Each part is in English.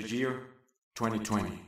the year 2020.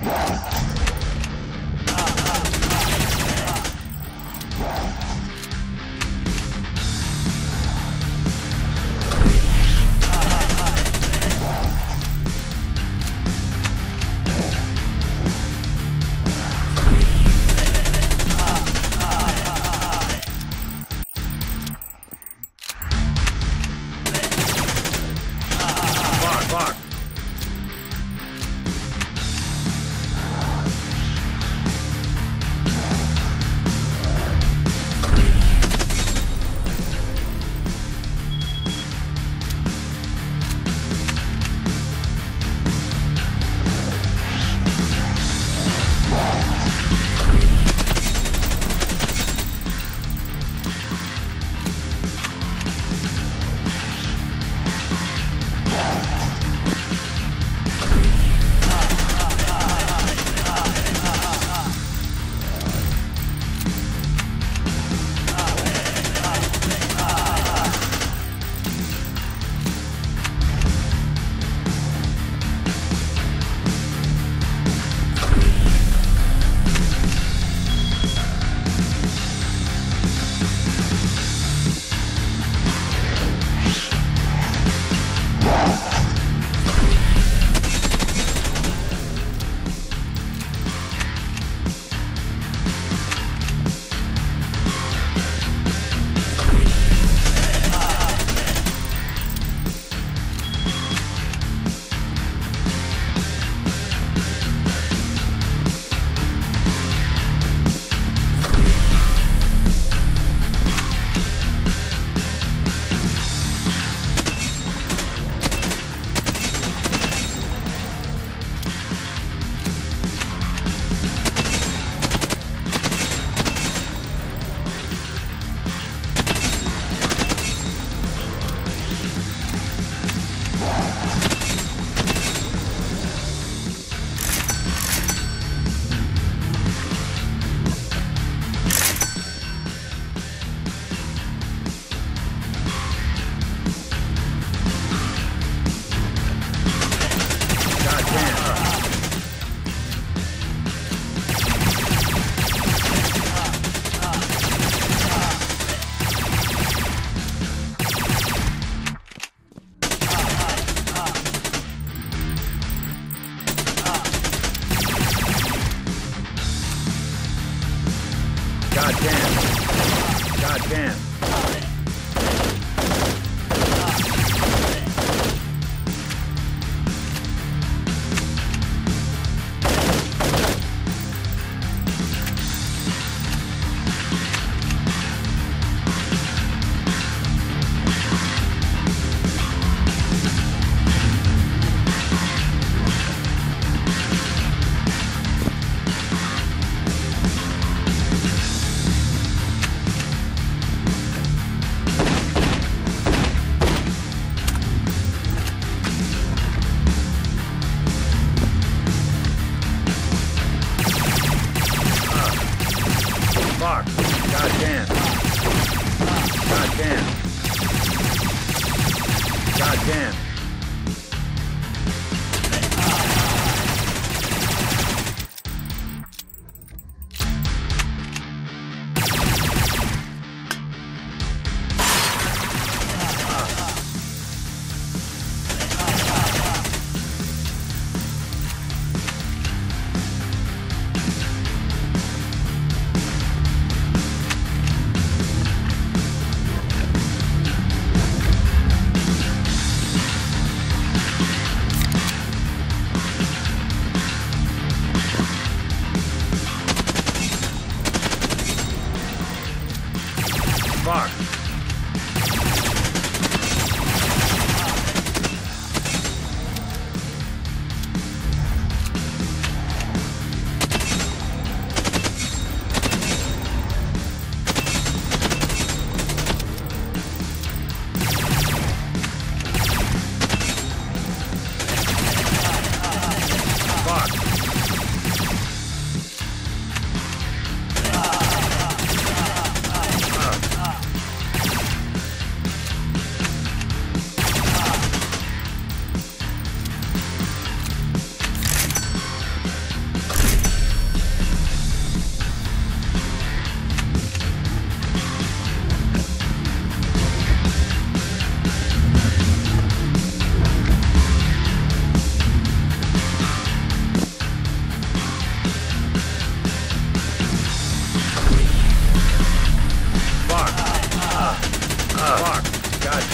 Yeah. can.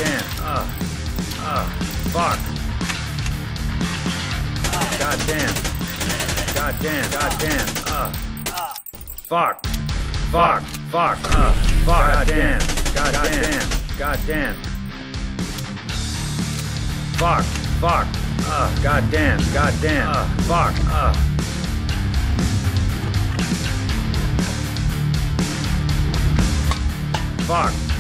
Damn. Ugh. Ugh. Fuck. God damn. God damn. God damn. Ugh. Fuck. Fuck. Fuck. Ugh. Fuck. God damn. God damn. God damn. Fuck. Fuck. Ugh. God damn. God damn. Ugh. Fuck. Ugh. Fuck.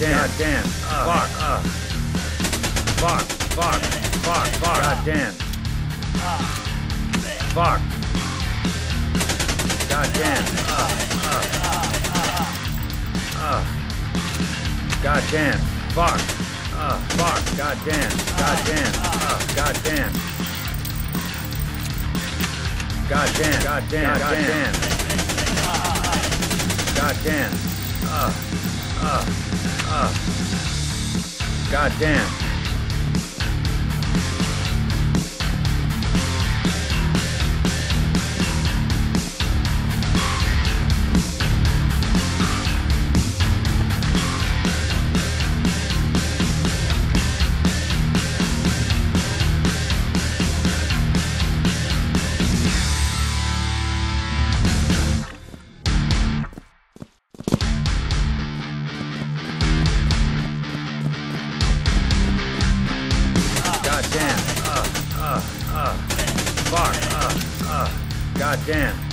Goddamn. Goddamn. Uh. Fuck. Uh. Fuck. Fuck. Fuck. Fuck. Goddamn. Fuck. Goddamn. Uh. Uh. Uh. Goddamn. Fuck. Uh. Fuck. Goddamn. Goddamn. Uh. Goddamn. Goddamn. Goddamn. Goddamn. Goddamn. Uh. Uh. Uh. Goddamn. Goddamn. Uh,